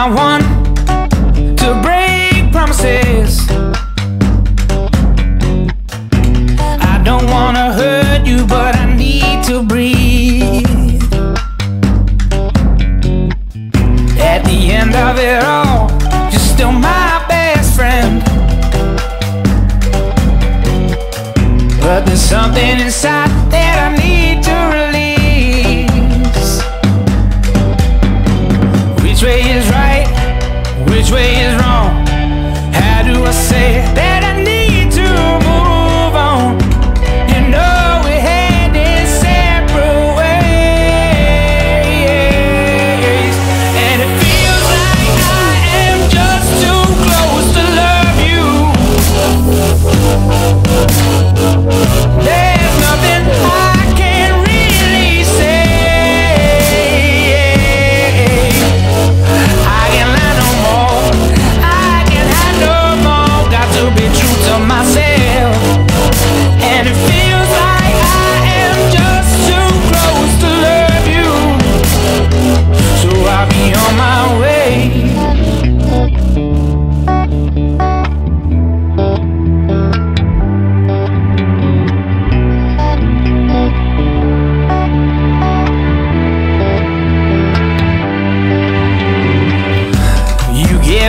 not one to break promises. I don't wanna hurt you, but I need to breathe. At the end of it all, you're still my best friend. But there's something inside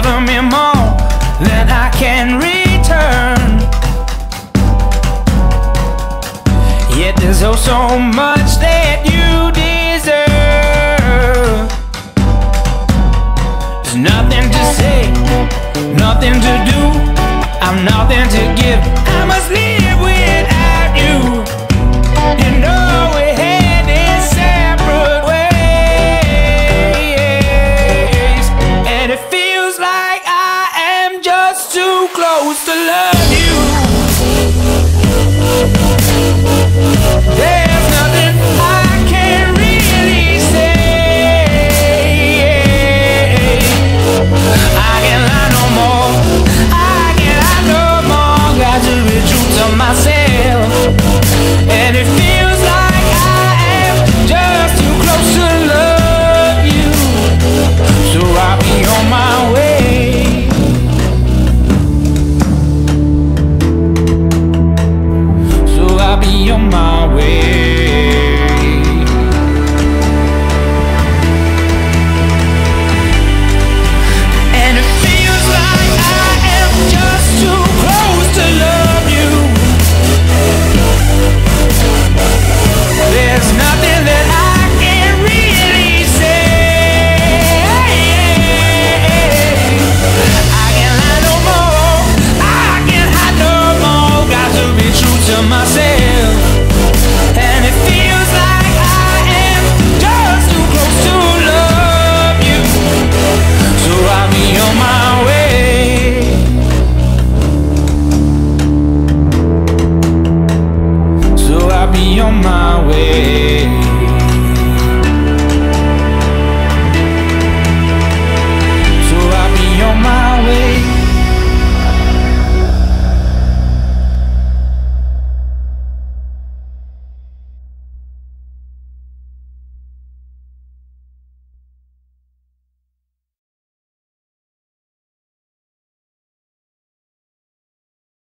given me more than I can return. Yet there's oh so much that you deserve. There's nothing to say, nothing to do. I'm nothing to give. used to love you